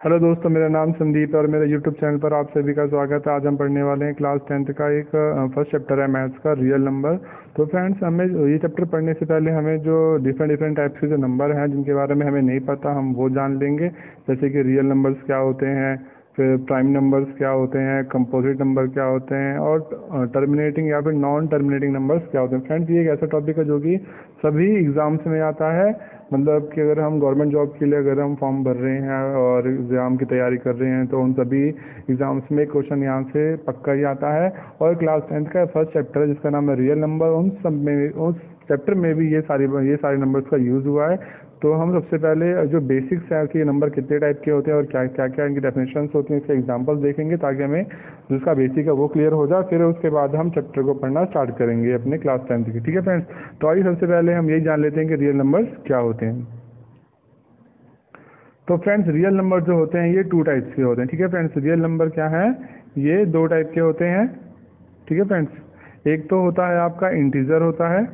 Hello दोस्तों, मेरा नाम संदीप है और मेरे यूट्यूब चैनल पर आप सभी का स्वागत है। आज हम पढ़ने वाले हैं क्लास टेंथ का एक फ़र्स्ट चैप्टर है मैथ्स का, रियल नंबर। तो फ्रेंड्स, हमें ये चैप्टर पढ़ने से पहले हमें जो डिफरेंट डिफरेंट टाइप्स के जो नंबर हैं, जिनके बारे में हमें नहीं पता, हम वो जान लेंगे। जैसे कि रियल नंबर्स क्या होते हैं, फिर प्राइम नंबर्स क्या होते हैं कंपोजिट नंबर क्या होते हैं, और टर्मिनेटिंग या फिर नॉन टर्मिनेटिंग नंबर्स क्या होते हैं। फ्रेंड्स, ये एक ऐसा टॉपिक है जो कि सभी एग्ज़ाम्स में आता है। मतलब कि अगर हम गवर्नमेंट जॉब के लिए अगर हम फॉर्म भर रहे हैं और एग्ज़ाम की तैयारी कर रहे हैं तो उन सभी एग्ज़ाम्स में क्वेश्चन यहाँ से पक्का ही आता है। और क्लास टेंथ का फ़र्स्ट चैप्टर है, जिसका नाम है रियल नंबर, उन सब में, उस चैप्टर में भी ये सारी, ये सारे नंबर्स का यूज़ हुआ है। तो हम सबसे पहले जो बेसिक्स है, कि नंबर कितने टाइप के होते हैं और क्या क्या क्या इनकी डेफिनेशन होती हैं, इसके एग्जाम्पल्स देखेंगे, ताकि हमें जिसका बेसिक है वो क्लियर हो जाए। फिर उसके बाद हम चैप्टर को पढ़ना स्टार्ट करेंगे अपने क्लास टेंथ की। ठीक है फ्रेंड्स तो आइए सबसे पहले हम यही जान लेते हैं कि रियल नंबर्स क्या होते हैं। तो फ्रेंड्स रियल नंबर जो होते हैं, ये टू टाइप्स के होते हैं। ठीक है फ्रेंड्स रियल नंबर क्या है? ये दो टाइप के होते हैं। ठीक है फ्रेंड्स एक तो होता है आपका इंटीजर होता है।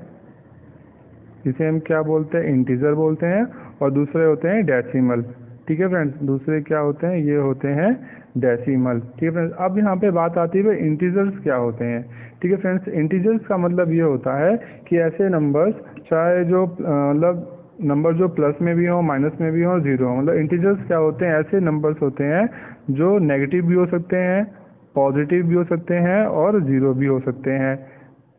जिसे हम क्या बोलते हैं? इंटीजर बोलते हैं और दूसरे होते हैं डेसिमल। ठीक है फ्रेंड्स? दूसरे क्या होते हैं? ये होते हैं डेसिमल। ठीक है फ्रेंड्स? अब यहाँ पे बात आती है इंटीजर्स क्या होते हैं? ठीक है फ्रेंड्स? इंटीजर्स का मतलब ये होता है कि ऐसे नंबर्स चाहे जो मतलब नंबर जो प्लस में भी हो माइनस में भी हो ज़ीरो हो मतलब इंटीजर्स क्या होते हैं? ऐसे नंबर्स होते हैं जो नेगेटिव भी हो सकते हैं पॉजिटिव भी हो सकते हैं और ज़ीरो भी हो सकते हैं।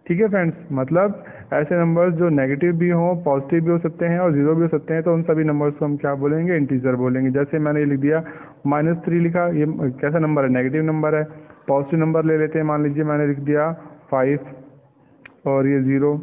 ठीक है फ्रेंड्स? मतलब ऐसे नंबर्स जो नेगेटिव भी हों पॉजिटिव भी हो सकते हैं और ज़ीरो भी हो सकते हैं तो उन सभी नंबर्स को हम क्या बोलेंगे? इंटीजर बोलेंगे। जैसे मैंने लिख दिया माइनस थ्री लिखा, ये कैसा नंबर है? नेगेटिव नंबर है। पॉजिटिव नंबर ले लेते हैं। मान लीजिए मैंने लिख दिया फाइव और ये ज़ीरो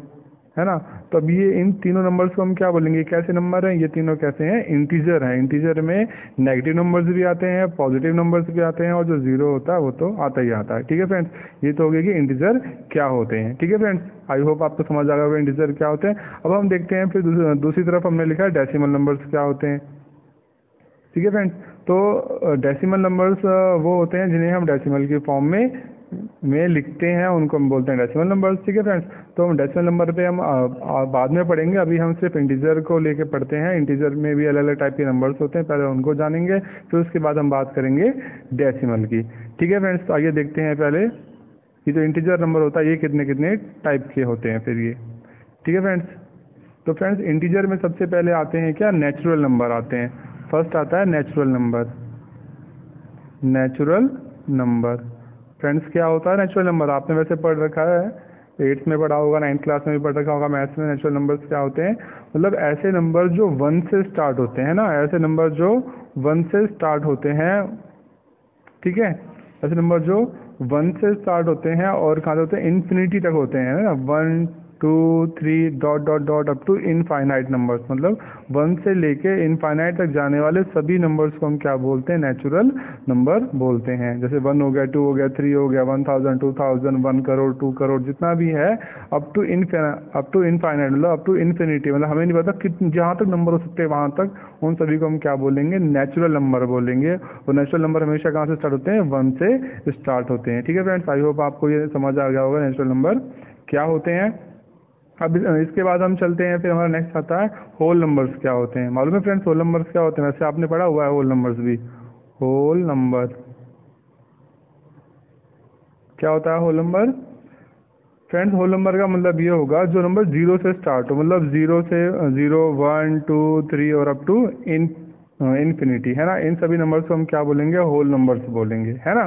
है ना? तो अब ये इन तीनों नंबर्स को हम क्या बोलेंगे? कैसे नंबर हैं? ये तीनों कैसे हैं? इंटीजर हैं। इंटीजर में नेगेटिव नंबर्स भी आते हैं पॉजिटिव नंबर्स भी आते हैं और जो ज़ीरो होता है, वो तो आता ही आता है। ठीक है फ्रेंड्स ये तो हो गया कि इंटीजर क्या होते हैं। ठीक है फ्रेंड्स आई होप आपको समझ आ गया होगा इंटीजर क्या होते हैं। अब हम देखते हैं फिर दूसरी तरफ़ हमने लिखा है डेसिमल नंबर्स क्या होते हैं। ठीक है फ्रेंड्स तो डेसिमल नंबर्स वो होते हैं जिन्हें हम डेसिमल के फॉर्म में में लिखते हैं उनको हम बोलते हैं डेसिमल नंबर्स ठीक है फ्रेंड्स तो हम डेसिमल नंबर पे हम आ, आ, बाद में पढ़ेंगे। अभी हम सिर्फ़ इंटीजर को लेके पढ़ते हैं। इंटीजर में भी अलग अलग टाइप के नंबर्स होते हैं पहले उनको जानेंगे फिर उसके बाद हम बात करेंगे डेसिमल की। ठीक है फ्रेंड्स तो आइए देखते हैं पहले ये जो इंटीजर नंबर होता है ये कितने कितने टाइप के होते हैं फिर ये। ठीक है फ्रेंड्स तो फ्रेंड्स इंटीजर में सबसे पहले आते हैं क्या? नेचुरल नंबर आते हैं। फ़र्स्ट आता है natural number natural number friends क्या होता है? नेचुरल नंबर आपने वैसे पढ़ रखा है। एट्थ में पढ़ा होगा नाइन्थ क्लास में भी पढ़ रखा होगा मैथ्स में नेचुरल नंबर्स क्या होते हैं? मतलब ऐसे नंबर जो वन से स्टार्ट होते हैं ना, ऐसे नंबर जो वन से स्टार्ट होते हैं, ठीक है? ऐसे नंबर जो वन से स्टार्ट होते हैं और कहाँ होते हैं? इन्फिनिटी तक होते हैं ना? One two three dot dot dot up to infinite numbers मतलब वन से लेके इनफाइनाइट तक जाने वाले सभी नंबर्स को हम क्या बोलते हैं? नेचुरल नंबर बोलते हैं। जैसे वन हो गया टू हो गया थ्री हो गया one thousand two thousand one crore two crore जितना भी है up to up to infinite मतलब अप टू इन्फिनिटी मतलब हमें नहीं पता कि जहाँ तक नंबर हो सकते हैं, वहाँ तक उन सभी को हम क्या बोलेंगे? नेचुरल नंबर बोलेंगे। और नेचुरल नंबर हमेशा कहाँ से स्टार्ट होते हैं? वन से स्टार्ट होते हैं। ठीक है फ्रेंड्स आई होप आपको ये समझ आ गया होगा नेचुरल नंबर क्या होते हैं। अब इसके बाद हम चलते हैं, फिर हमारा नेक्स्ट आता है होल नंबर्स क्या होते हैं? मालूम है फ्रेंड्स होल नंबर्स क्या होते हैं? वैसे आपने पढ़ा हुआ है होल नंबर्स भी। होल नंबर क्या होता है whole number friends whole number का मतलब ये होगा, जो नंबर ज़ीरो से स्टार्ट हो मतलब ज़ीरो से ज़ीरो वन टू थ्री और अप टू इन इन्फिनिटी है ना? इन सभी नंबर्स को हम क्या बोलेंगे? होल नंबर्स बोलेंगे, है ना?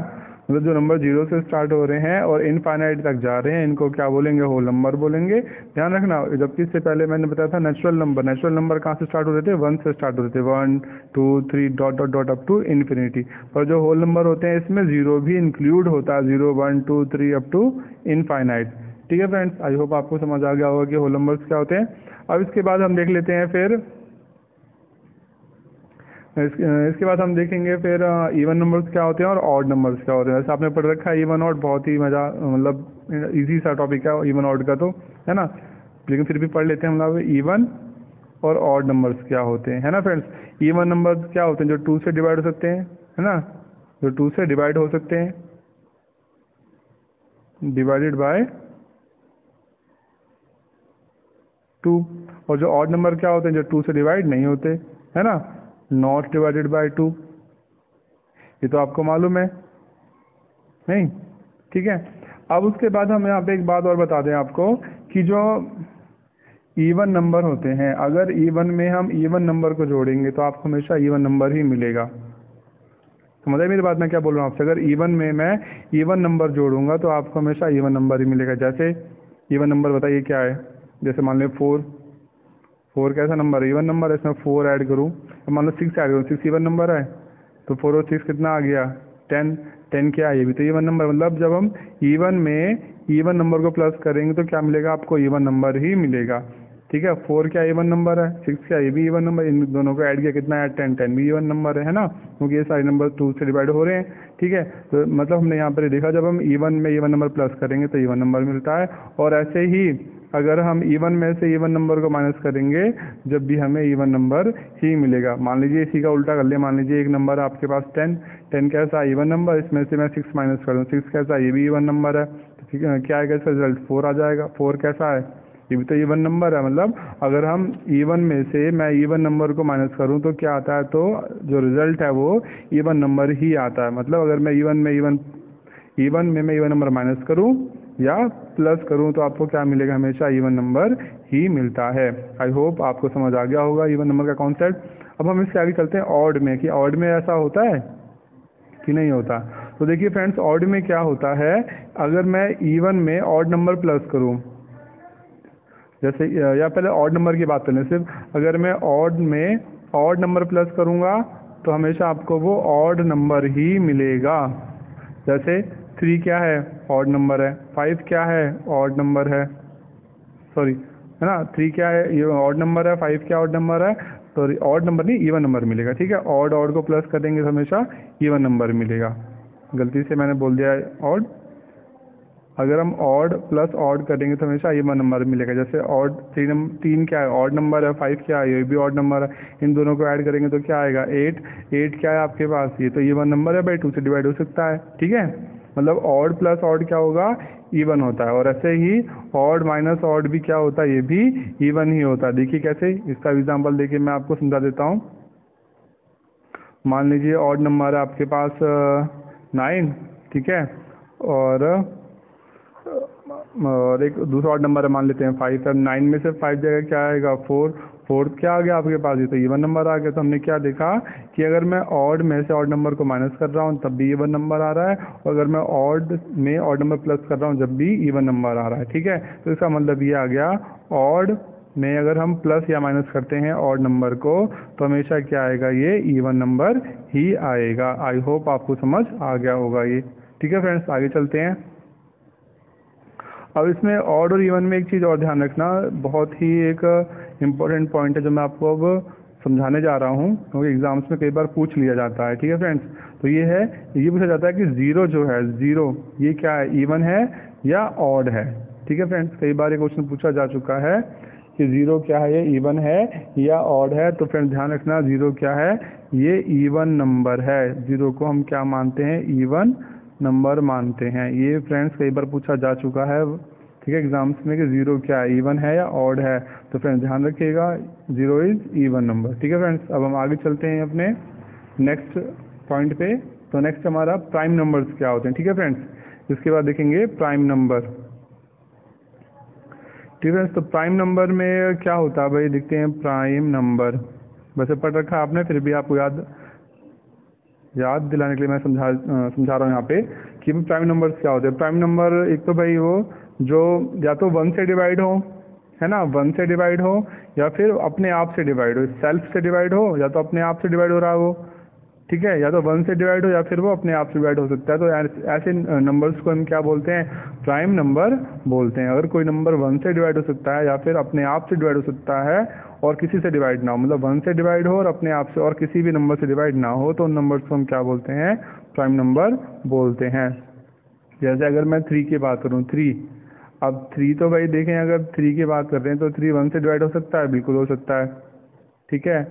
मतलब जो नंबर ज़ीरो से स्टार्ट हो रहे हैं और इनफाइनाइट तक जा रहे हैं, इनको क्या बोलेंगे? होल नंबर बोलेंगे। ध्यान रखना जबकि इससे पहले मैंने बताया था नेचुरल नंबर नेचुरल नंबर कहाँ से स्टार्ट हो रहे थे? वन से स्टार्ट हो रहे थे। One two three dot dot dot up to infinity और जो होल नंबर होते हैं, इसमें ज़ीरो भी इंक्लूड होता है। Zero one two three up to infinite ठीक है फ्रेंड्स आई होप आपको समझ आ गया होगा कि होल नंबर्स क्या होते हैं। अब इसके बाद हम देख लेते हैं फिर इसके बाद हम देखेंगे फिर इवन नंबर्स क्या होते हैं और ऑड नंबर्स क्या होते हैं। वैसे आपने पढ़ रखा है इवन ऑड बहुत ही मज़ा मतलब इजी सा टॉपिक है इवन ऑड का तो है ना? लेकिन फिर भी पढ़ लेते हैं हम लोग इवन और ऑड नंबर्स क्या होते हैं, है ना फ्रेंड्स इवन नंबर्स क्या होते हैं जो टू से डिवाइड हो सकते हैं, है ना? जो टू से डिवाइड हो सकते हैं। डिवाइडेड बाय टू और जो ऑड नंबर क्या होते हैं जो टू से डिवाइड नहीं होते, है ना? Not divided by two. ये तो आपको मालूम है। नहीं? ठीक है। अब उसके बाद हम यहाँ पे एक बात और बता दें आपको कि जो इवन नंबर होते हैं, अगर इवन में हम इवन नंबर को जोड़ेंगे तो आपको हमेशा इवन नंबर ही मिलेगा। समझ मेरी बात? मैं क्या बोल रहा हूँ आपसे? अगर इवन में मैं इवन नंबर जोड़ूँगा तो आपको हमेशा इवन नंबर ही मिलेगा। जैसे इवन नंबर बताइए क्या है? जैसे मान लो फोर फोर कैसा नंबर है? इवन नंबर है, इसमें फोर ऐड करूँ। तो मान लो सिक्स ऐड करूँ सिक्स इवन नंबर है तो फोर और सिक्स कितना आ गया? टेन टेन क्या है ये भी? तो इवन नंबर मतलब जब हम इवन में इवन नंबर को प्लस करेंगे तो क्या मिलेगा? आपको इवन नंबर ही मिलेगा। ठीक है? फोर क्या इवन नंबर है? सिक्स क्या ये भी इवन नंबर इन दोनों को ऐड किया, कितना है? टेन टेन भी इवन नंबर है ना? क्योंकि ये सारे नंबर टू से डिवाइड हो रहे हैं। ठीक है? तो मतलब हमने यहाँ पर देखा, जब हम इवन में इवन नंबर प्लस करेंगे तो इवन नंबर मिलता है। और ऐसे ही अगर हम इवन में से इवन नंबर को माइनस करेंगे, जब भी हमें इवन नंबर ही मिलेगा। मान लीजिए इसी का उल्टा कर लिया। मान लीजिए एक नंबर आपके पास टेन टेन कैसा इवन नंबर इसमें से मैं सिक्स माइनस कर दूँ। सिक्स कैसा ये भी इवन नंबर है। ठीक है, क्या आएगा इसका रिज़ल्ट फोर आ जाएगा। फोर कैसा है? ये भी तो इवन नंबर है। मतलब अगर हम इवन में से मैं इवन नंबर को माइनस करूँ तो क्या आता है? तो जो रिज़ल्ट है वो इवन नंबर ही आता है। मतलब अगर मैं इवन में इवन इवन में मैं इवन नंबर माइनस करूँ या प्लस करूँ तो आपको क्या मिलेगा हमेशा इवन नंबर ही मिलता है। आई होप आपको समझ आ गया होगा इवन नंबर का कॉन्सेप्ट अब हम इससे आगे चलते हैं ऑड में कि ऑड में ऐसा होता है कि नहीं होता। तो देखिए फ्रेंड्स ऑड में क्या होता है? अगर मैं इवन में ऑड नंबर प्लस करूँ, जैसे, या पहले ऑड नंबर की बात करें सिर्फ़ अगर मैं ऑड में ऑड नंबर प्लस करूँगा तो हमेशा आपको वो ऑड नंबर ही मिलेगा। जैसे थ्री क्या है? ऑड नंबर है। फाइव क्या है? ऑड नंबर है। सॉरी है ना? थ्री क्या है? ये ऑड नंबर है। फाइव क्या ऑड नंबर है? सॉरी ऑड नंबर नहीं इवन नंबर मिलेगा, ठीक है? ऑड ऑड को प्लस कर देंगे तो हमेशा इवन नंबर मिलेगा। गलती से मैंने बोल दिया ऑड अगर हम ऑड प्लस ऑड करेंगे तो हमेशा इवन नंबर मिलेगा। जैसे ऑड तीन तीन क्या है? ऑड नंबर है। फाइव क्या है? ये भी ऑड नंबर है। इन दोनों को ऐड करेंगे तो क्या आएगा? एट एट क्या है आपके पास? ये तो इवन नंबर है भाई। टू से डिवाइड हो सकता है, ठीक है? मतलब ऑड प्लस ऑड क्या होगा? इवन होता है। और ऐसे ही ऑड माइनस ऑड भी क्या होता है? ये भी इवन ही होता है। देखिए कैसे? इसका एग्ज़ाम्पल देखिए, मैं आपको समझा देता हूँ। मान लीजिए ऑड नंबर है आपके पास नाइन ठीक है? और और एक दूसरा ऑड नंबर मान लेते हैं फाइव है नाइन में से फाइव जगह क्या आएगा? फोर फोर्थ क्या आ गया आपके पास? ये तो ईवन नंबर आ गया। तो हमने क्या देखा कि अगर मैं ऑड में से ऑड नंबर को माइनस कर रहा हूँ, तब भी इवन नंबर आ रहा है, और अगर मैं ऑड में ऑड नंबर प्लस कर रहा हूँ, जब भी ईवन नंबर आ रहा है, ठीक है? तो इसका मतलब ये आ गया ऑड में अगर हम प्लस या माइनस करते हैं ऑड नंबर को तो हमेशा क्या आएगा? ये इवन नंबर ही आएगा। आई होप आपको समझ आ गया होगा ये। ठीक है फ्रेंड्स आगे चलते हैं। अब इसमें ऑड और इवन में एक चीज़ और ध्यान रखना, बहुत ही एक इम्पोर्टेंट पॉइंट है जो मैं आपको अब समझाने जा रहा हूँ, क्योंकि एग्ज़ाम्स में कई बार पूछ लिया जाता है, ठीक है फ्रेंड्स तो ये है, ये पूछा जाता है कि ज़ीरो जो है ज़ीरो ये क्या है इवन है या ऑड है? ठीक है फ्रेंड्स कई बार ये क्वेश्चन पूछा जा चुका है कि ज़ीरो क्या है, ये इवन है या ऑड है? तो फ्रेंड्स ध्यान रखना ज़ीरो क्या है, ये इवन नंबर है। ज़ीरो को हम क्या मानते हैं इवन नंबर मानते हैं। ये फ्रेंड्स कई बार पूछा जा चुका है, ठीक है एग्ज़ाम्स में कि ज़ीरो क्या है इवन है या ऑड है? तो फ्रेंड्स ध्यान रखिएगा ज़ीरो इज़ इवन नंबर ठीक है फ्रेंड्स अब हम आगे चलते हैं अपने नेक्स्ट पॉइंट पे। तो नेक्स्ट हमारा प्राइम नंबर्स क्या होते हैं, ठीक है फ्रेंड्स इसके बाद देखेंगे प्राइम नंबर ठीक है तो प्राइम नंबर में क्या होता है भाई? देखते हैं प्राइम नंबर वैसे पढ़ रखा आपने, फिर भी आपको याद याद दिलाने के लिए मैं समझा समझा रहा हूँ यहाँ पे कि प्राइम नंबर क्या होते हैं। प्राइम नंबर एक तो भाई वो, जो या तो वन से डिवाइड हो, है ना? वन से डिवाइड हो, या फिर अपने आप से डिवाइड हो। सेल्फ से डिवाइड हो, या तो अपने आप से डिवाइड हो रहा हो ठीक है, या तो वन से डिवाइड हो या फिर वो अपने आप से डिवाइड हो सकता है। तो ऐसे नंबर्स को हम क्या बोलते हैं? प्राइम नंबर बोलते हैं। अगर कोई नंबर वन से डिवाइड हो सकता है या फिर अपने आप से डिवाइड हो सकता है और किसी से डिवाइड ना हो मतलब वन से डिवाइड हो और अपने आप से, और किसी भी नंबर से डिवाइड ना हो तो उन नंबर्स को हम क्या बोलते हैं? प्राइम नंबर बोलते हैं। जैसे अगर मैं थ्री की बात करूँ थ्री अब थ्री तो भाई देखें, अगर थ्री की बात कर रहे हैं तो थ्री वन से डिवाइड हो सकता है, बिल्कुल हो सकता है। ठीक है?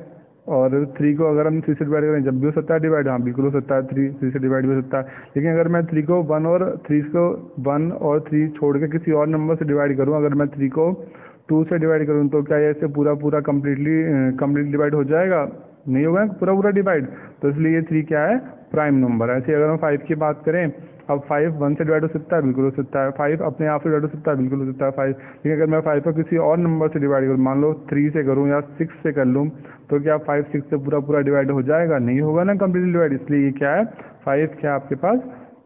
और थ्री को अगर हम थ्री से डिवाइड करें, जब भी हो सकता है डिवाइड हाँ बिल्कुल हो सकता है थ्री थ्री से डिवाइड भी हो सकता है। लेकिन अगर मैं थ्री को वन और थ्री को वन और थ्री छोड़ के किसी और नंबर से डिवाइड करूँ, अगर मैं थ्री को टू से डिवाइड करूँ तो क्या ऐसे पूरा पूरा कम्प्लीटली कंप्लीट डिवाइड हो जाएगा? नहीं होगा पूरा पूरा डिवाइड तो इसलिए ये थ्री क्या है? प्राइम नंबर ऐसे अगर हम फाइव की बात करें अब फाइव वन से डिवाइड हो सकता है, बिल्कुल हो सकता है। फाइव अपने आप से डिवाइड हो सकता है, बिल्कुल हो सकता है फाइव लेकिन अगर मैं फाइव को किसी और नंबर से डिवाइड करूँ, मान लो थ्री से करूँ या सिक्स से कर लूँ तो क्या फाइव सिक्स से पूरा पूरा डिवाइड हो जाएगा? नहीं होगा ना कम्प्लीटली डिवाइड इसलिए ये क्या है? फाइव क्या आपके पास?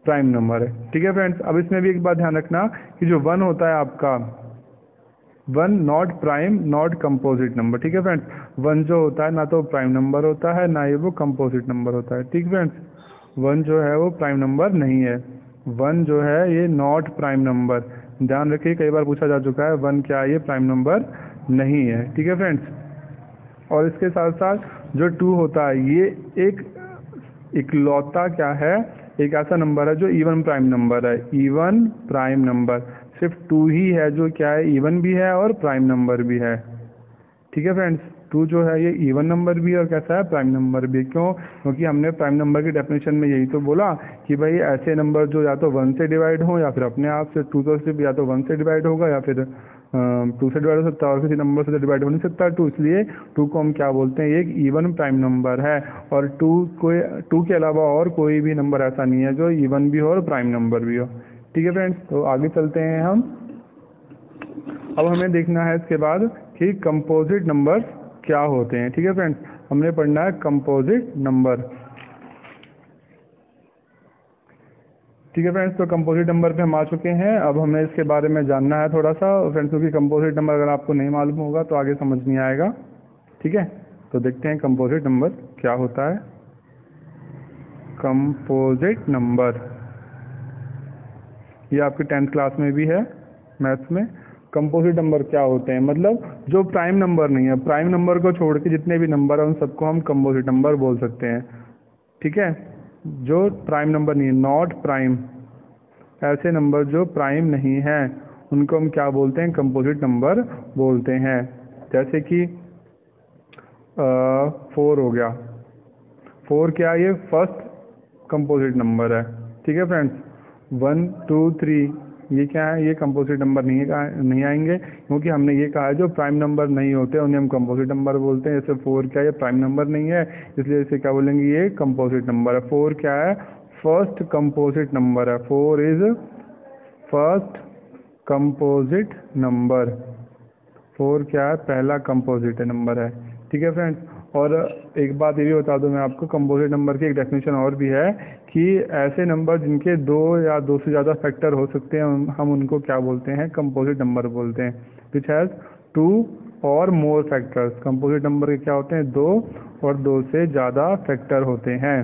प्राइम नंबर है। ठीक है फ्रेंड्स अब इसमें भी एक बात ध्यान रखना कि जो वन होता है आपका one not prime not composite number ठीक है फ्रेंड्स वन जो होता है, ना तो प्राइम नंबर होता है, ना ही वो कंपोजिट नंबर होता है। ठीक फ्रेंड्स वन जो है वो प्राइम नंबर नहीं है। वन जो है ये नॉट प्राइम नंबर ध्यान रखिए, कई बार पूछा जा चुका है, वन क्या ये प्राइम नंबर नहीं है। ठीक है फ्रेंड्स और इसके साथ साथ जो टू होता है, ये एक इकलौता क्या है? एक ऐसा नंबर है जो इवन प्राइम नंबर है। इवन प्राइम नंबर सिर्फ़ टू ही है जो क्या है? इवन भी है और प्राइम नंबर भी है। ठीक है फ्रेंड्स टू जो है, ये इवन नंबर भी और कैसा है प्राइम नंबर भी। क्यों? क्योंकि हमने प्राइम नंबर की डेफिनेशन में यही तो बोला कि भाई ऐसे नंबर जो या तो वन से डिवाइड हो या फिर अपने आप से टू तो सिर्फ़ या तो वन से डिवाइड होगा या फिर टू से डिवाइड हो सकता है और किसी नंबर से डिवाइड हो नहीं सकता। टू इसलिए टू को हम क्या बोलते हैं? एक इवन प्राइम नंबर है। और टू को टू के अलावा और कोई भी नंबर ऐसा नहीं है जो इवन भी हो और प्राइम नंबर भी हो। ठीक है फ्रेंड्स तो आगे चलते हैं हम। अब हमें देखना है इसके बाद कि कंपोजिट नंबर क्या होते हैं? ठीक है फ्रेंड्स हमने पढ़ना है कंपोजिट नंबर ठीक है फ्रेंड्स तो कंपोजिट नंबर पे हम आ चुके हैं। अब हमें इसके बारे में जानना है थोड़ा सा फ्रेंड्स क्योंकि कंपोजिट नंबर अगर आपको नहीं मालूम होगा तो आगे समझ नहीं आएगा। ठीक है? तो देखते हैं कंपोजिट नंबर क्या होता है। कंपोजिट नंबर ये आपकी टेंथ क्लास में भी है मैथ्स में। कंपोजिट नंबर क्या होते हैं? मतलब जो प्राइम नंबर नहीं है प्राइम नंबर को छोड़ के जितने भी नंबर है, उन सबको हम कंपोजिट नंबर बोल सकते हैं। ठीक है? जो प्राइम नंबर नहीं है नॉट प्राइम ऐसे नंबर जो प्राइम नहीं है, उनको हम क्या बोलते हैं? कंपोजिट नंबर बोलते हैं। जैसे कि फोर हो गया। फोर क्या ये फ़र्स्ट कंपोजिट नंबर है। ठीक है फ्रेंड्स वन टू थ्री ये क्या है? ये कंपोजिट नंबर नहीं नहीं आएँगे, क्योंकि हमने ये कहा है, जो प्राइम नंबर नहीं होते, उन्हें हम कंपोजिट नंबर बोलते हैं। जैसे फोर क्या है? प्राइम नंबर नहीं है, इसलिए इसे क्या बोलेंगे? ये कंपोजिट नंबर है। फोर क्या है? फ़र्स्ट कंपोजिट नंबर है। Four is first composite number four क्या है? पहला कंपोजिट नंबर है। ठीक है फ्रेंड्स और एक बात ये भी बता दूँ मैं आपको कंपोजिट नंबर की एक डेफिनेशन और भी है कि ऐसे नंबर जिनके दो या दो से ज़्यादा फैक्टर हो सकते हैं, हम उनको क्या बोलते हैं? कंपोजिट नंबर बोलते हैं विच हैज़ टू और मोर फैक्टर्स कंपोजिट नंबर के क्या होते हैं? दो और दो से ज़्यादा फैक्टर होते हैं।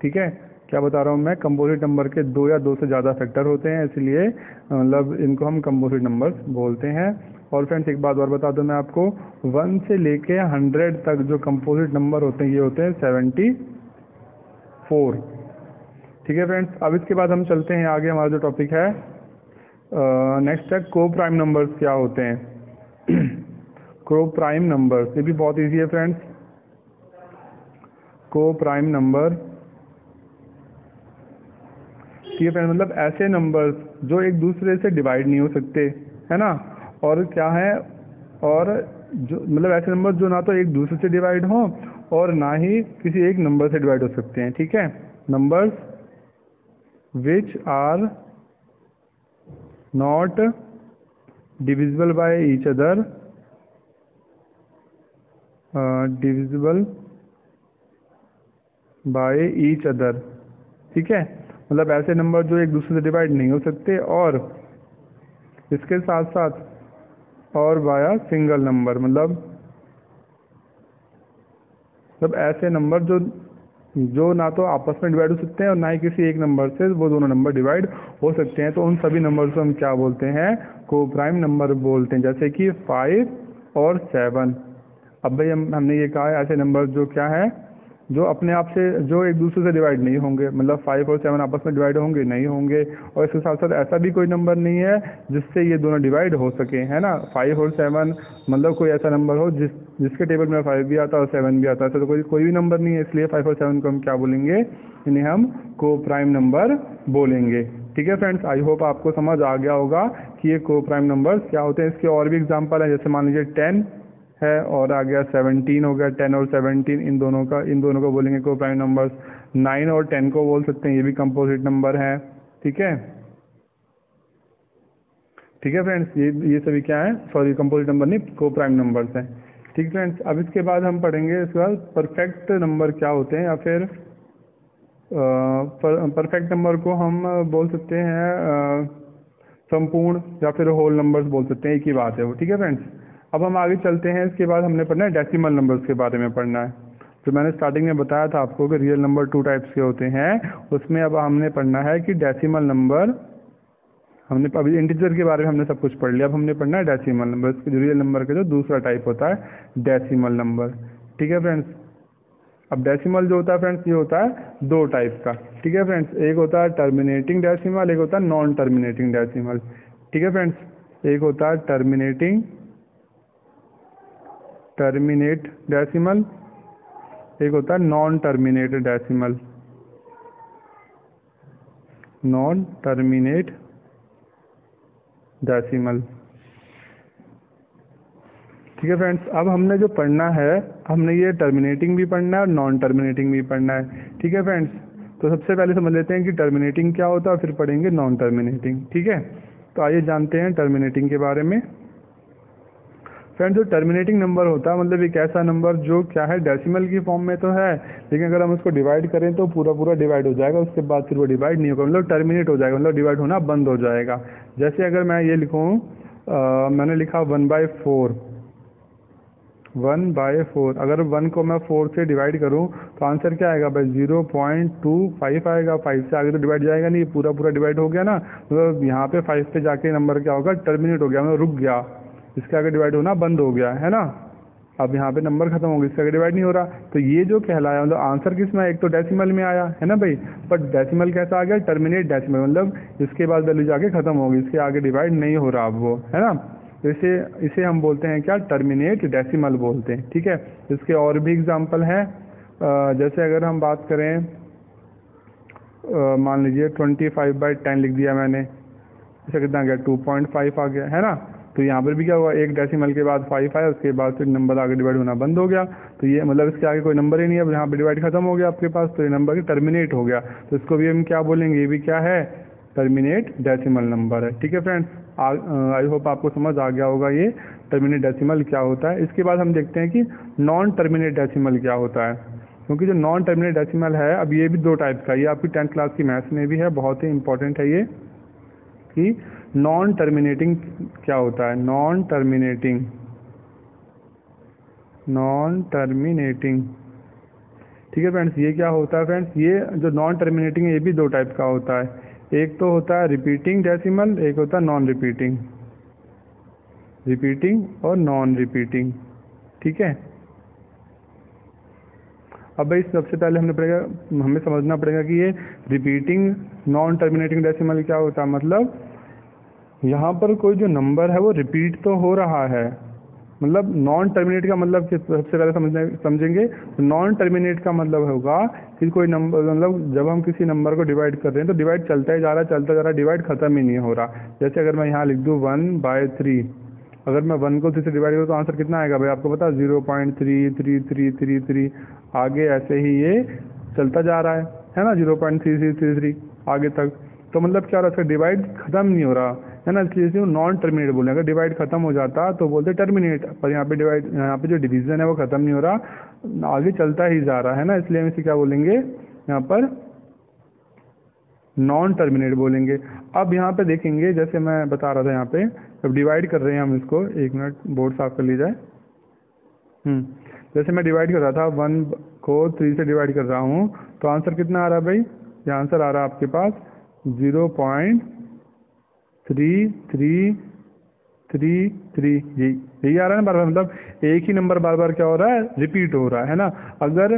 ठीक है? क्या बता रहा हूँ मैं? कंपोजिट नंबर के दो या दो से ज़्यादा फैक्टर होते हैं, इसलिए मतलब इनको हम कंपोजिट नंबर बोलते हैं। और फ्रेंड्स एक बात और बता दूँ मैं आपको। वन से लेके हंड्रेड तक जो कंपोजिट नंबर होते हैं, ये होते हैं सेवेंटी फोर ठीक है फ्रेंड्स अब इसके बाद हम चलते हैं, आगे हमारा जो टॉपिक है नेक्स्ट है को प्राइम नंबर्स क्या होते हैं? को प्राइम नंबर्स ये भी बहुत इजी है फ्रेंड्स को प्राइम नंबर ठीक है फ्रेंड्स मतलब ऐसे नंबर्स जो एक दूसरे से डिवाइड नहीं हो सकते, है ना? और क्या है? और जो मतलब ऐसे नंबर जो ना तो एक दूसरे से डिवाइड हो और ना ही किसी एक नंबर से डिवाइड हो सकते हैं, ठीक है? Numbers which are not divisible by each other divisible by each other ठीक है? मतलब ऐसे नंबर जो एक दूसरे से डिवाइड नहीं हो सकते और इसके साथ साथ और वाया सिंगल नंबर मतलब मतलब ऐसे नंबर जो जो ना तो आपस में डिवाइड हो सकते हैं और ना ही किसी एक नंबर से वो दोनों नंबर डिवाइड हो सकते हैं। तो उन सभी नंबर को हम क्या बोलते हैं? को प्राइम नंबर बोलते हैं, जैसे कि फाइव और सेवन अब भाई हम, हमने ये कहा है ऐसे नंबर जो क्या है? जो अपने आप से, जो एक दूसरे से डिवाइड नहीं होंगे। मतलब फाइव और सेवन आपस में डिवाइड होंगे, नहीं होंगे। और इसके साथ साथ ऐसा भी कोई नंबर नहीं है जिससे ये दोनों डिवाइड हो सके, है ना? फाइव और सेवन मतलब कोई ऐसा नंबर हो जिस, जिसके टेबल में फाइव भी आता है और सेवन भी आता है। तो कोई कोई भी नंबर नहीं है, इसलिए फाइव और सेवन को हम क्या बोलेंगे? इन्हें हम को प्राइम नंबर बोलेंगे। ठीक है फ्रेंड्स आई होप आपको समझ आ गया होगा कि ये को प्राइम नंबर क्या होते हैं। इसके और भी एग्ज़ाम्पल है, जैसे मान लीजिए टेन है और आ गया सेवनटीन हो गया टेन और सेवनटीन इन दोनों का, इन दोनों को बोलेंगे को प्राइम नंबर्स नाइन और टेन को बोल सकते हैं, ये भी कंपोजिट नंबर है, ठीक है? ठीक है फ्रेंड्स ये ये सभी क्या है? सॉरी कंपोजिट नंबर नहीं को प्राइम नंबर्स हैं। ठीक फ्रेंड्स अब इसके बाद हम पढ़ेंगे इसके बाद परफेक्ट नंबर क्या होते हैं या फिर परफेक्ट नंबर को हम बोल सकते हैं संपूर्ण या फिर होल नंबर्स बोल सकते हैं, एक ही बात है वो, ठीक है फ्रेंड्स अब हम आगे चलते हैं। इसके बाद हमने पढ़ना है डेसिमल नंबर्स के बारे में पढ़ना है। तो मैंने स्टार्टिंग में बताया था आपको कि रियल नंबर टू टाइप्स के होते हैं, उसमें अब हमने पढ़ना है कि डेसिमल नंबर हमने अभी इंटीजर के बारे में हमने सब कुछ पढ़ लिया। अब हमने पढ़ना है डेसिमल नंबर रियल नंबर का जो दूसरा टाइप होता है डेसिमल नंबर ठीक है फ्रेंड्स अब डेसिमल जो होता है फ्रेंड्स ये होता है दो टाइप का। ठीक है फ्रेंड्स एक होता है टर्मिनेटिंग डेसिमल एक होता है नॉन टर्मिनेटिंग डेसिमल ठीक है फ्रेंड्स एक होता है टर्मिनेटिंग टर्मिनेट डेसिमल एक होता है non terminate decimal non terminate decimal ठीक है फ्रेंड्स अब हमने जो पढ़ना है, हमने ये टर्मिनेटिंग भी पढ़ना है और नॉन टर्मिनेटिंग भी पढ़ना है। ठीक है फ्रेंड्स तो सबसे पहले समझ लेते हैं कि टर्मिनेटिंग क्या होता है फिर पढ़ेंगे नॉन टर्मिनेटिंग ठीक है? तो आइए जानते हैं टर्मिनेटिंग के बारे में। फ्रेंड्स जो टर्मिनेटिंग नंबर होता है मतलब एक ऐसा नंबर जो क्या है डेसिमल की फॉर्म में तो है, लेकिन अगर हम उसको डिवाइड करें तो पूरा पूरा डिवाइड हो जाएगा, उसके बाद फिर वो डिवाइड नहीं होगा मतलब टर्मिनेट हो जाएगा मतलब डिवाइड होना बंद हो जाएगा। जैसे अगर मैं ये लिखूँ मैंने लिखा one by four one by four अगर वन को मैं फोर से डिवाइड करूँ तो आंसर क्या आएगा भाई? ज़ीरो पॉइंट टू फाइव आएगा फाइव से आगे तो डिवाइड जाएगा नहीं, पूरा पूरा डिवाइड हो गया ना मतलब यहाँ पे फाइव पे जाके नंबर क्या होगा? टर्मिनेट हो गया मतलब रुक गया। इसके आगे डिवाइड होना बंद हो गया, है ना? अब यहाँ पे नंबर खत्म हो गया, इसके डिवाइड नहीं हो रहा तो ये जो कहलाया मतलब आंसर किसमें, एक तो डेसिमल में आया, है ना भाई? बट डेसिमल कैसा आ गया? टर्मिनेट डेसिमल मतलब इसके बाद वैल्यू जाके खत्म होगी, इसके आगे डिवाइड नहीं हो रहा अब वो, है ना? तो इसे इसे हम बोलते हैं क्या? टर्मिनेट डेसिमल बोलते हैं, ठीक है? इसके और भी एग्ज़ाम्पल हैं। जैसे अगर हम बात करें मान लीजिए ट्वेंटी फाइव बाई टेन लिख दिया मैंने, इसे कितना गया? टू पॉइंट फाइव आ गया, है ना? तो यहाँ पर भी क्या हुआ, एक डेसिमल के बाद फाइव आया, उसके बाद फिर नंबर आगे डिवाइड होना बंद हो गया। तो ये मतलब इसके आगे कोई नंबर ही नहीं है यहाँ पे डिवाइड खत्म हो गया आपके पास तो ये नंबर टर्मिनेट हो गया। तो इसको भी हम क्या बोलेंगे, ये भी क्या है? टर्मिनेट डेसिमल नंबर है। ठीक है फ्रेंड्स आई होप आपको समझ आ गया होगा ये। टर्मिनेट डेसिमल क्या होता है? इसके बाद हम देखते हैं कि नॉन टर्मिनेट डेसिमल क्या होता है। क्योंकि जो नॉन टर्मिनेट डेसिमल है, अब ये भी दो टाइप का ये आपकी टेंथ क्लास की मैथ्स में भी है, बहुत ही इंपॉर्टेंट है ये कि नॉन टर्मिनेटिंग क्या होता है? नॉन टर्मिनेटिंग नॉन टर्मिनेटिंग ठीक है फ्रेंड्स ये क्या होता है फ्रेंड्स ये जो नॉन टर्मिनेटिंग है, ये भी दो टाइप का होता है। एक तो होता है रिपीटिंग डेसिमल एक होता है नॉन रिपीटिंग रिपीटिंग और नॉन रिपीटिंग ठीक है? अब भाई सबसे पहले हमने पड़ेगा हमें समझना पड़ेगा कि ये रिपीटिंग नॉन टर्मिनेटिंग डेसिमल क्या होता है? मतलब यहाँ पर कोई जो नंबर है वो रिपीट तो हो रहा है। मतलब नॉन टर्मिनेट का मतलब सबसे पहले समझने, समझेंगे? तो नॉन टर्मिनेट का मतलब होगा कि कोई नंबर मतलब जब हम किसी नंबर को डिवाइड कर रहे हैं तो डिवाइड चलता ही जा रहा है, चलता जा रहा है डिवाइड खत्म ही नहीं हो रहा। जैसे अगर मैं यहाँ लिख दूँ वन बाय थ्री अगर मैं वन को थ्री से डिवाइड करूँ तो आंसर कितना आएगा भाई? आपको पता zero point three three three three three आगे ऐसे ही ये चलता जा रहा है है ना? Zero point three three three three आगे तक। तो मतलब क्या हो रहा है? डिवाइड खत्म नहीं हो रहा। है ना इसलिए इसे नॉन टर्मिनेट बोले अगर डिवाइड खत्म हो जाता तो बोलते टर्मिनेट पर यहाँ पे डिवाइड यहाँ पे जो डिवीज़न है वो खत्म नहीं हो रहा, आगे चलता ही जा रहा है ना, इसलिए हम इसे क्या बोलेंगे, यहाँ पर नॉन टर्मिनेट बोलेंगे। अब यहाँ पे देखेंगे, जैसे मैं बता रहा था यहाँ पे जब डिवाइड कर रहे हैं हम इसको, एक मिनट बोर्ड साफ़ कर ली जाए हम्म जैसे मैं डिवाइड कर रहा था वन को थ्री से डिवाइड कर रहा हूँ तो आंसर कितना आ रहा है भाई? ये आंसर आ रहा है आपके पास zero point three three three three यही यही आ रहा है ना बार बार मतलब एक ही नंबर बार बार क्या हो रहा है? रिपीट हो रहा है ना? अगर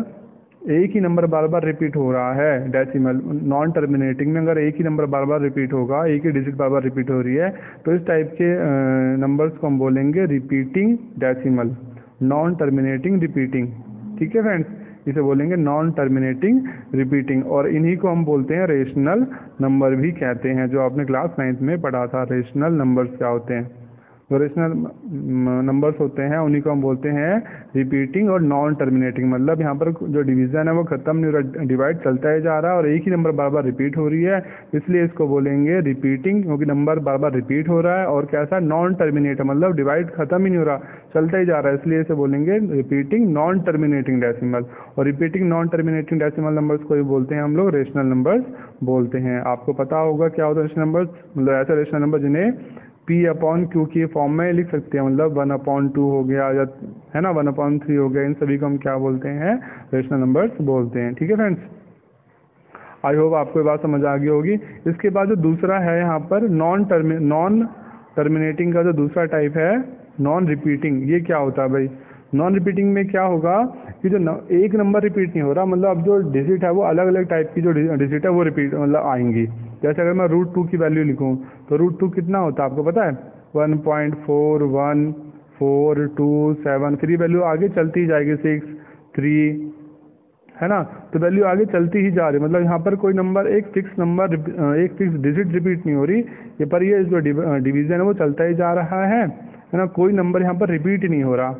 एक ही नंबर बार बार रिपीट हो रहा है डेसिमल नॉन टर्मिनेटिंग में अगर एक ही नंबर बार बार रिपीट होगा, एक ही डिजिट बार बार रिपीट हो रही है तो इस टाइप के नंबर्स को हम बोलेंगे repeating decimal non terminating repeating ठीक है फ्रेंड्स इसे बोलेंगे नॉन टर्मिनेटिंग रिपीटिंग और इन्हीं को हम बोलते हैं रेशनल नंबर भी कहते हैं, जो आपने क्लास नाइन्थ में पढ़ा था रेशनल नंबर्स क्या होते हैं? जो रेशनल नंबर्स होते हैं, उन्हीं को हम बोलते हैं रिपीटिंग और नॉन टर्मिनेटिंग मतलब यहाँ पर जो डिवीज़न है, वो खत्म नहीं हो रहा डिवाइड चलता ही जा रहा है और एक ही नंबर बार बार रिपीट हो रही है। इसलिए इसको बोलेंगे रिपीटिंग क्योंकि नंबर बार बार रिपीट हो रहा है और कैसा? नॉन टर्मिनेट मतलब डिवाइड खत्म ही नहीं हो रहा, चलता ही जा रहा है। इसलिए इसे बोलेंगे रिपीटिंग नॉन टर्मिनेटिंग डेसिमल और repeating non terminating decimal numbers को भी बोलते हैं हम लोग रेशनल नंबर्स बोलते हैं। आपको पता होगा क्या होता है रेशनल नंबर्स मतलब ऐसे रेशनल नंबर जिन्हें पी अपॉन क्यू की फॉर्म में लिख सकते हैं मतलब वन अपॉन टू हो गया या, है ना वन अपॉन थ्री हो गया, इन सभी को हम क्या बोलते हैं रेशनल नंबर्स बोलते हैं, ठीक है फ्रेंड्स आई होप आपको बात समझ आ गई होगी। इसके बाद जो दूसरा है यहाँ पर नॉन टर्मि नॉन टर्मिनेटिंग का जो दूसरा टाइप है नॉन रिपीटिंग ये क्या होता है भाई? नॉन रिपीटिंग में क्या होगा कि जो एक नंबर रिपीट नहीं हो रहा मतलब अब जो डिजिट है वो अलग अलग टाइप की जो डिजिट है वो रिपीट मतलब आएँगी। जैसे अगर मैं रूट टू की वैल्यू लिखूँ तो रूट टू कितना होता है? आपको पता है? One point four one four two seven फिर वैल्यू आगे चलती ही जाएगी सिक्स थ्री है ना? तो वैल्यू आगे चलती ही जा रही मतलब यहाँ पर कोई नंबर एक फिक्स नंबर एक फिक्स डिजिट रिपीट नहीं हो रही। ये पर ये जो डिवीज़न है, वो चलता ही जा रहा है है ना? कोई नंबर यहाँ पर रिपीट नहीं हो रहा।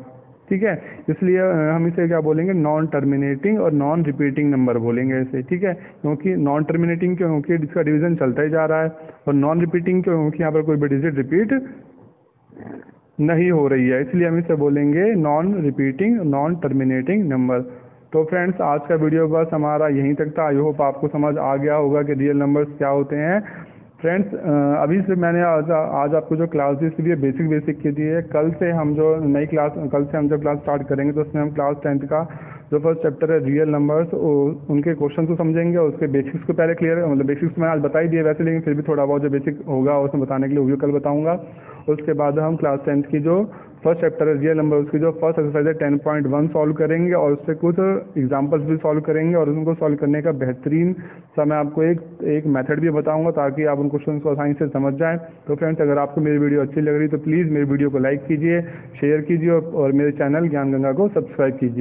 ठीक है? इसलिए हम इसे क्या बोलेंगे? नॉन टर्मिनेटिंग और नॉन रिपीटिंग नंबर बोलेंगे इसे, ठीक है? क्योंकि नॉन टर्मिनेटिंग क्योंकि इसका डिवीज़न चलता ही जा रहा है और नॉन रिपीटिंग क्योंकि यहाँ पर कोई भी डिजिट रिपीट नहीं हो रही है। इसलिए हम इसे बोलेंगे non repeating non terminating number तो फ्रेंड्स आज का वीडियो बस हमारा यहीं तक था। आई होप आपको समझ आ गया होगा कि रियल नंबर्स क्या होते हैं। फ्रेंड्स अभी से मैंने आज आज आपको जो क्लास दी इसलिए बेसिक बेसिक की दी है, कल से हम जो नई क्लास कल से हम जो क्लास स्टार्ट करेंगे तो उसमें हम क्लास टेंथ का जो फ़र्स्ट चैप्टर है रियल नंबर्स उनके क्वेश्चन को समझेंगे, और उसके बेसिक्स को पहले क्लियर मतलब बेसिक्स मैंने आज बताई दिए वैसे, लेकिन फिर भी थोड़ा बहुत जो बेसिक होगा, उसमें बताने के लिए वो भी कल बताऊँगा। उसके बाद हम क्लास टेंथ की जो फ़र्स्ट चैप्टर है रियल नंबर, उसकी जो फ़र्स्ट एक्सरसाइज है टेन पॉइंट वन सॉल्व करेंगे और उससे कुछ एग्जाम्पल्स भी सॉल्व करेंगे और उनको सॉल्व करने का बेहतरीन सा मैं आपको एक एक मेथड भी बताऊँगा ताकि आप उन क्वेश्चन को आसानी से समझ जाएँ। तो फ्रेंड्स अगर आपको मेरी वीडियो अच्छी लग रही तो प्लीज़ मेरी वीडियो को लाइक कीजिए शेयर कीजिए और मेरे चैनल ज्ञान गंगा को सब्सक्राइब कीजिए।